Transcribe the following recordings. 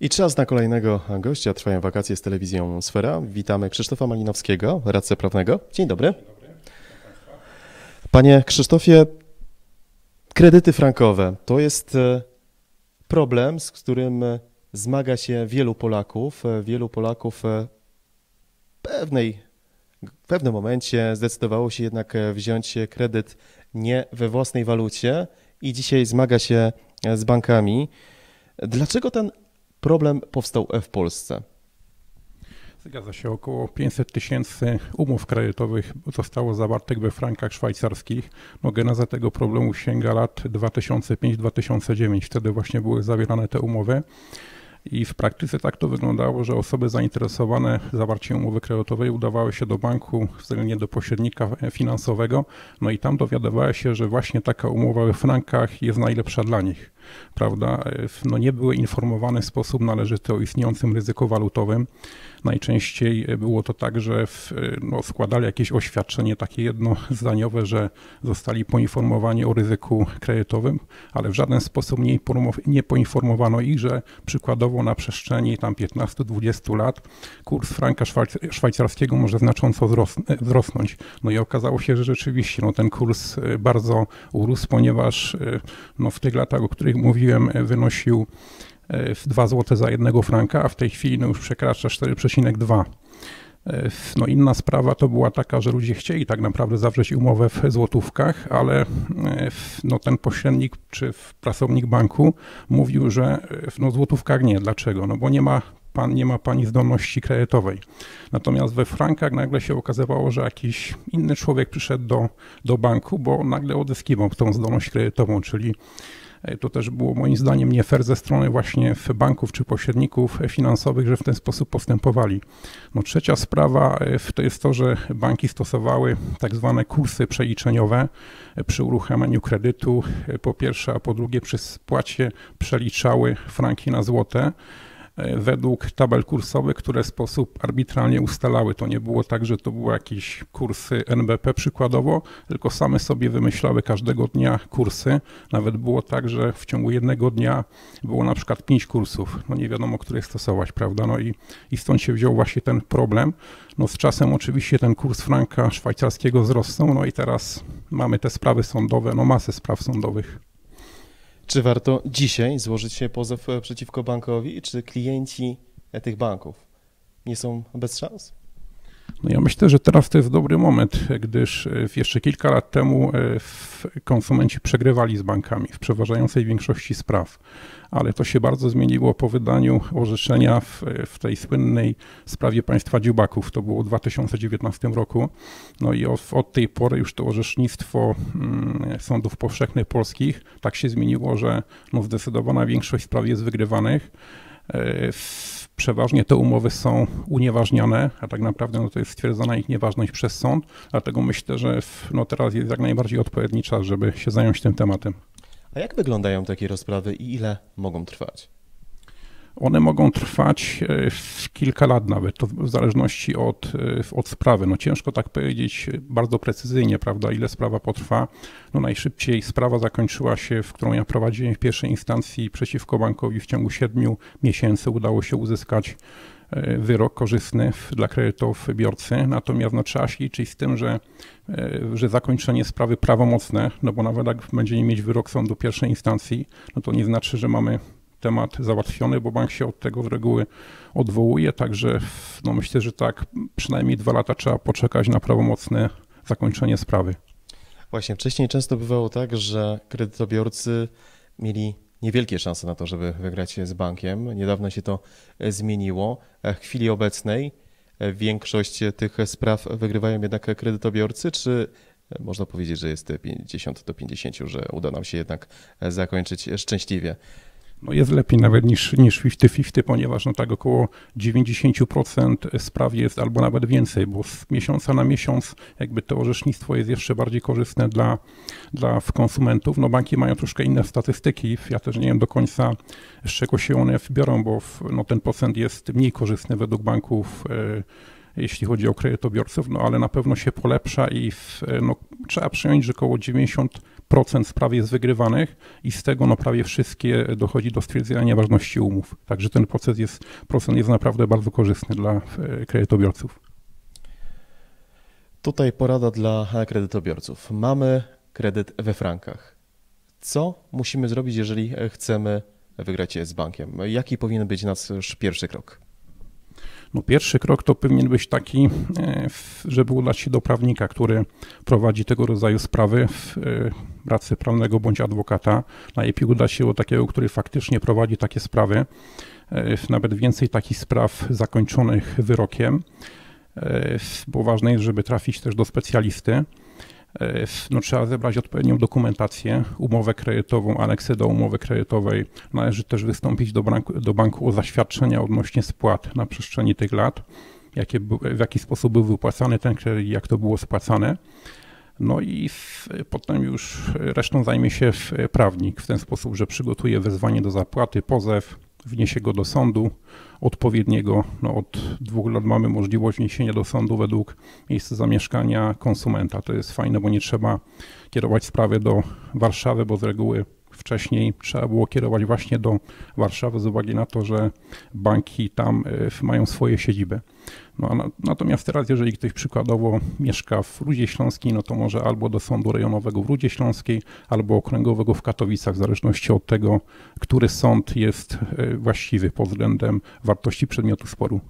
I czas na kolejnego gościa. Trwają wakacje z telewizją Sfera. Witamy Krzysztofa Malinowskiego, radcę prawnego. Dzień dobry. Panie Krzysztofie, kredyty frankowe to jest e, problem, z którym e, zmaga się wielu Polaków. E, Wielu Polaków pewnej, w pewnym momencie zdecydowało się jednak wziąć kredyt nie we własnej walucie i dzisiaj zmaga się z bankami. Dlaczego ten problem powstał w Polsce? Zgadza się, około 500 tysięcy umów kredytowych zostało zawartych we frankach szwajcarskich. No, geneza tego problemu sięga lat 2005-2009. Wtedy właśnie były zawierane te umowy. I w praktyce tak to wyglądało, że osoby zainteresowane zawarciem umowy kredytowej udawały się do banku, względnie do pośrednika finansowego, no i tam dowiadywały się, że właśnie taka umowa we frankach jest najlepsza dla nich. Prawda? No nie były informowane w sposób należyty o istniejącym ryzyku walutowym. Najczęściej było to tak, że w, no, składali jakieś oświadczenie takie jednozdaniowe, że zostali poinformowani o ryzyku kredytowym, ale w żaden sposób nie, nie poinformowano ich, że przykładowo na przestrzeni tam 15-20 lat kurs franka szwajc- szwajcarskiego może znacząco wzros- wzrosnąć. No i okazało się, że rzeczywiście no, ten kurs bardzo urósł, ponieważ no, w tych latach, o których mówiłem, wynosił y, 2 zł za jednego franka, a w tej chwili no, już przekracza 4,2. Y, No inna sprawa to była taka, że ludzie chcieli tak naprawdę zawrzeć umowę w złotówkach, ale y, no, ten pośrednik czy pracownik banku mówił, że y, no, w złotówkach nie. Dlaczego? No bo nie ma pan, nie ma pani zdolności kredytowej. Natomiast we frankach nagle się okazywało, że jakiś inny człowiek przyszedł do, do banku, bo nagle odzyskiwał tą zdolność kredytową, czyli e, to też było moim zdaniem nie fair ze strony właśnie banków czy pośredników finansowych, że w ten sposób postępowali. No trzecia sprawa e, to jest to, że banki stosowały tak zwane kursy przeliczeniowe e, przy uruchamianiu kredytu e, po pierwsze, a po drugie przy spłacie przeliczały franki na złote e, według tabel kursowych, które w sposób arbitralnie ustalały. To nie było tak, że to były jakieś kursy NBP przykładowo, tylko same sobie wymyślały każdego dnia kursy. Nawet było tak, że w ciągu jednego dnia było na przykład pięć kursów. No nie wiadomo, które stosować, prawda? No i, i stąd się wziął właśnie ten problem. No z czasem oczywiście ten kurs franka szwajcarskiego wzrosnął, no i teraz mamy te sprawy sądowe, no masę spraw sądowych. Czy warto dzisiaj złożyć się pozew przeciwko bankowi, czy klienci e, tych banków nie są bez szans? No ja myślę, że teraz to jest dobry moment, gdyż e, jeszcze kilka lat temu e, konsumenci przegrywali z bankami w przeważającej większości spraw, ale to się bardzo zmieniło po wydaniu orzeczenia w, w tej słynnej sprawie państwa dziubaków. To było w 2019 roku. No i od, od tej pory już to orzecznictwo mm, sądów powszechnych polskich tak się zmieniło, że no zdecydowana większość spraw jest wygrywanych. E, w- Przeważnie te umowy są unieważniane, a tak naprawdę no to jest stwierdzona ich nieważność przez sąd, dlatego myślę, że w, no teraz jest jak najbardziej odpowiedni czas, żeby się zająć tym tematem. A jak wyglądają takie rozprawy i ile mogą trwać? One mogą trwać e, kilka lat nawet, to w zależności od, e, od sprawy. No ciężko tak powiedzieć bardzo precyzyjnie, prawda, ile sprawa potrwa. No najszybciej sprawa zakończyła się, w którą ja prowadziłem w pierwszej instancji przeciwko bankowi w ciągu siedmiu miesięcy udało się uzyskać e, wyrok korzystny dla kredytobiorcy, natomiast no, trzeba się liczyć z tym, że, e, że zakończenie sprawy prawomocne, no bo nawet jak będziemy mieć wyrok sądu pierwszej instancji, no to nie znaczy, że mamy temat załatwiony, bo bank się od tego z reguły odwołuje, także no myślę, że tak przynajmniej dwa lata trzeba poczekać na prawomocne zakończenie sprawy. Właśnie wcześniej często bywało tak, że kredytobiorcy mieli niewielkie szanse na to, żeby wygrać z bankiem. Niedawno się to e, zmieniło. E, W chwili obecnej e, większość tych spraw wygrywają jednak kredytobiorcy, czy można powiedzieć, że jest 50 do 50, że uda nam się jednak zakończyć szczęśliwie? No jest lepiej nawet niż, niż 50-50, ponieważ no tak około 90% spraw jest albo nawet więcej, bo z miesiąca na miesiąc jakby to orzecznictwo jest jeszcze bardziej korzystne dla, dla konsumentów. No banki mają troszkę inne statystyki, ja też nie wiem do końca z czego się one biorą, bo w, no ten procent jest mniej korzystny według banków e, jeśli chodzi o kredytobiorców, no ale na pewno się polepsza i w, no, trzeba przyjąć, że około 90 procent spraw jest wygrywanych i z tego no prawie wszystkie dochodzi do stwierdzenia nieważności umów. Także ten proces jest, procent jest naprawdę bardzo korzystny dla e, kredytobiorców. Tutaj porada dla kredytobiorców. Mamy kredyt we frankach. Co musimy zrobić, jeżeli chcemy wygrać z bankiem? Jaki powinien być nasz pierwszy krok? No pierwszy krok to powinien być taki, e, żeby udać się do prawnika, który prowadzi tego rodzaju sprawy w e, pracy prawnego bądź adwokata. Najlepiej udać się do takiego, który faktycznie prowadzi takie sprawy. E, nawet więcej takich spraw zakończonych wyrokiem, bo ważne jest, żeby trafić też do specjalisty. E, no, trzeba zebrać odpowiednią dokumentację, umowę kredytową, aneksy do umowy kredytowej. Należy też wystąpić do banku, do banku o zaświadczenia odnośnie spłat na przestrzeni tych lat, jakie, w jaki sposób był wypłacany ten kredyt, jak to było spłacane. No i w, potem już resztą zajmie się prawnik w ten sposób, że przygotuje wezwanie do zapłaty, pozew, wniesie go do sądu odpowiedniego. No od dwóch lat mamy możliwość wniesienia do sądu według miejsca zamieszkania konsumenta. To jest fajne, bo nie trzeba kierować sprawy do Warszawy, bo z reguły wcześniej trzeba było kierować właśnie do Warszawy z uwagi na to, że banki tam e, mają swoje siedziby. No, natomiast teraz, jeżeli ktoś przykładowo mieszka w Rudzie Śląskiej, no to może albo do Sądu Rejonowego w Rudzie Śląskiej, albo Okręgowego w Katowicach, w zależności od tego, który sąd jest e, właściwy pod względem wartości przedmiotu sporu.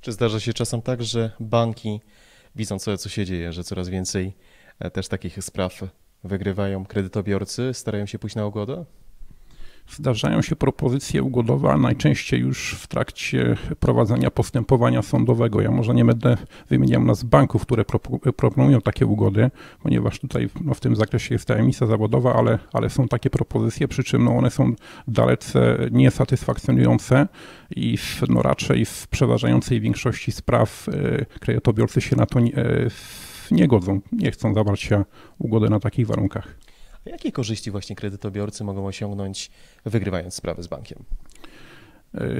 Czy zdarza się czasem tak, że banki, widząc co, co się dzieje, że coraz więcej e, też takich spraw wygrywają kredytobiorcy, starają się pójść na ugodę? Zdarzają się propozycje ugodowe, a najczęściej już w trakcie prowadzenia postępowania sądowego. Ja może nie będę wymieniał nas banków, które proponują takie ugody, ponieważ tutaj no, w tym zakresie jest tajemnica zawodowa, ale, ale są takie propozycje, przy czym no, one są dalece niesatysfakcjonujące i no, raczej w przeważającej większości spraw y, kredytobiorcy się na to nie, y, nie godzą, nie chcą zawarcia ugody na takich warunkach. A jakie korzyści właśnie kredytobiorcy mogą osiągnąć wygrywając sprawę z bankiem?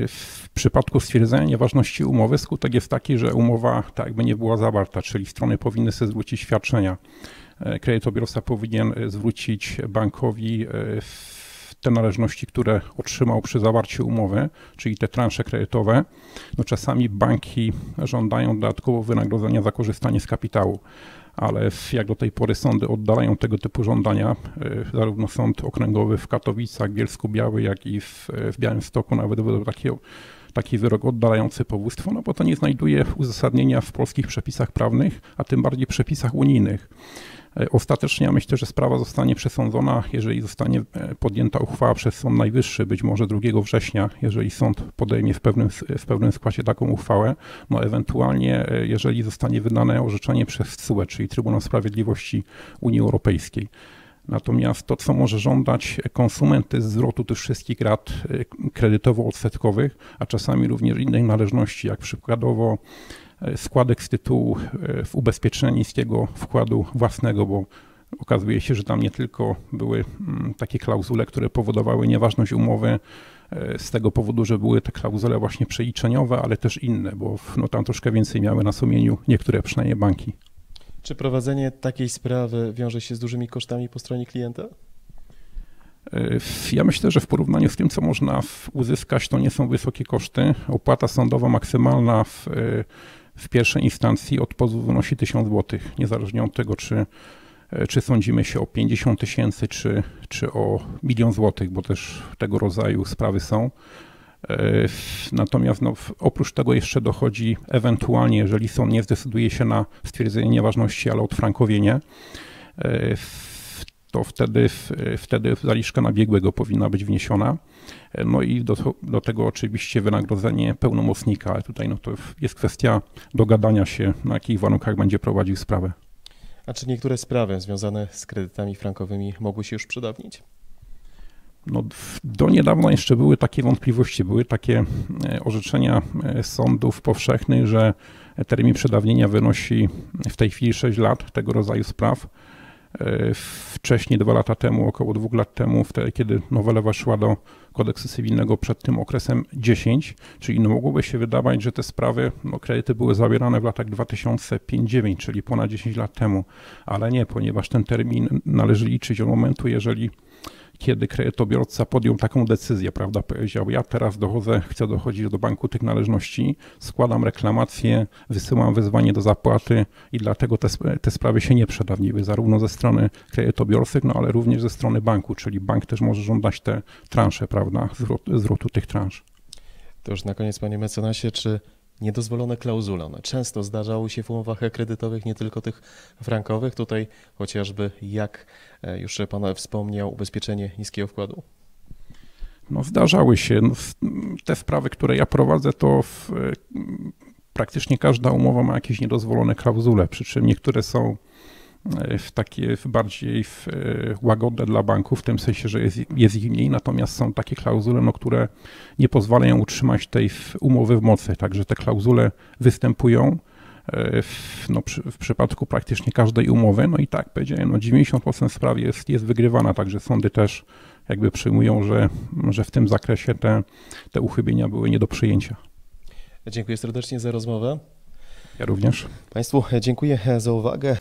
W przypadku stwierdzenia nieważności umowy skutek jest taki, że umowa tak jakby nie była zawarta, czyli strony powinny sobie zwrócić świadczenia. Kredytobiorca powinien zwrócić bankowi te należności, które otrzymał przy zawarciu umowy, czyli te transze kredytowe. No czasami banki żądają dodatkowo wynagrodzenia za korzystanie z kapitału ale jak do tej pory sądy oddalają tego typu żądania, e, zarówno sąd okręgowy w Katowicach, Bielsku Biały, jak i w, w Białymstoku nawet wydał takiego taki wyrok oddalający powództwo, no bo to nie znajduje uzasadnienia w polskich przepisach prawnych, a tym bardziej przepisach unijnych. E, ostatecznie ja myślę, że sprawa zostanie przesądzona, jeżeli zostanie e, podjęta uchwała przez Sąd Najwyższy, być może 2 września, jeżeli sąd podejmie w pewnym, w pewnym składzie taką uchwałę, no ewentualnie e, jeżeli zostanie wydane orzeczenie przez TSUE, czyli Trybunał Sprawiedliwości Unii Europejskiej. Natomiast to, co może żądać konsument, to jest zwrotu tych wszystkich rat kredytowo-odsetkowych, a czasami również innej należności, jak przykładowo składek z tytułu e, w ubezpieczenia niskiego wkładu własnego, bo okazuje się, że tam nie tylko były mm, takie klauzule, które powodowały nieważność umowy e, z tego powodu, że były te klauzule właśnie przeliczeniowe, ale też inne, bo no, tam troszkę więcej miały na sumieniu niektóre przynajmniej banki. Czy prowadzenie takiej sprawy wiąże się z dużymi kosztami po stronie klienta? Ja myślę, że w porównaniu z tym, co można uzyskać, to nie są wysokie koszty. Opłata sądowa maksymalna w w pierwszej instancji od pozwu wynosi 1000 zł, niezależnie od tego, czy, e, czy sądzimy się o 50 tysięcy, czy, czy o milion złotych, bo też tego rodzaju sprawy są. E, natomiast no, oprócz tego jeszcze dochodzi ewentualnie, jeżeli sąd nie zdecyduje się na stwierdzenie nieważności, ale odfrankowienie, e, to wtedy, wtedy zaliczka na biegłego powinna być wniesiona. No i do, do tego oczywiście wynagrodzenie pełnomocnika, ale tutaj no to jest kwestia dogadania się, na jakich warunkach będzie prowadził sprawę. A czy niektóre sprawy związane z kredytami frankowymi mogły się już przedawnić? No, do niedawna jeszcze były takie wątpliwości, były takie e, orzeczenia e, sądów powszechnych, że termin przedawnienia wynosi w tej chwili 6 lat tego rodzaju spraw. E, wcześniej, dwa lata temu, około dwóch lat temu, wtedy, kiedy nowela weszła do kodeksu cywilnego przed tym okresem 10, czyli no mogłoby się wydawać, że te sprawy, no kredyty były zawierane w latach 2005-2009, czyli ponad 10 lat temu, ale nie, ponieważ ten termin należy liczyć od momentu, jeżeli kiedy kredytobiorca podjął taką decyzję, prawda, powiedział, ja teraz dochodzę, chcę dochodzić do banku tych należności, składam reklamację, wysyłam wezwanie do zapłaty i dlatego te, te sprawy się nie przedawniły, zarówno ze strony kredytobiorcy, no ale również ze strony banku, czyli bank też może żądać te transze, prawda, zwrotu, zwrotu tych transz. To już na koniec, panie mecenasie, czy niedozwolone klauzule. One często zdarzały się w umowach kredytowych, nie tylko tych frankowych. Tutaj chociażby, jak e, już Pan wspomniał, ubezpieczenie niskiego wkładu. No, zdarzały się. No, te sprawy, które ja prowadzę, to w, praktycznie każda umowa ma jakieś niedozwolone klauzule, przy czym niektóre są E, w takie bardziej w, e, łagodne dla banków, w tym sensie, że jest, jest ich mniej, natomiast są takie klauzule, no, które nie pozwalają utrzymać tej umowy w mocy, także te klauzule występują e, w, no, przy, w przypadku praktycznie każdej umowy, no i tak powiedziałem, no 90% spraw jest, jest wygrywana, także sądy też jakby przyjmują, że, że w tym zakresie te, te uchybienia były nie do przyjęcia. Dziękuję serdecznie za rozmowę. Ja również. Państwu dziękuję za uwagę.